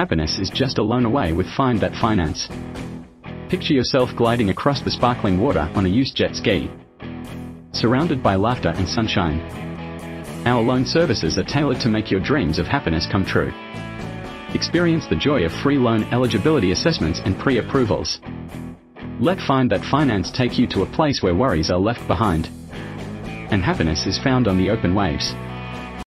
Happiness is just a loan away with Find That Finance. Picture yourself gliding across the sparkling water on a used jet ski. Surrounded by laughter and sunshine. Our loan services are tailored to make your dreams of happiness come true. Experience the joy of free loan eligibility assessments and pre-approvals. Let Find That Finance take you to a place where worries are left behind. And happiness is found on the open waves.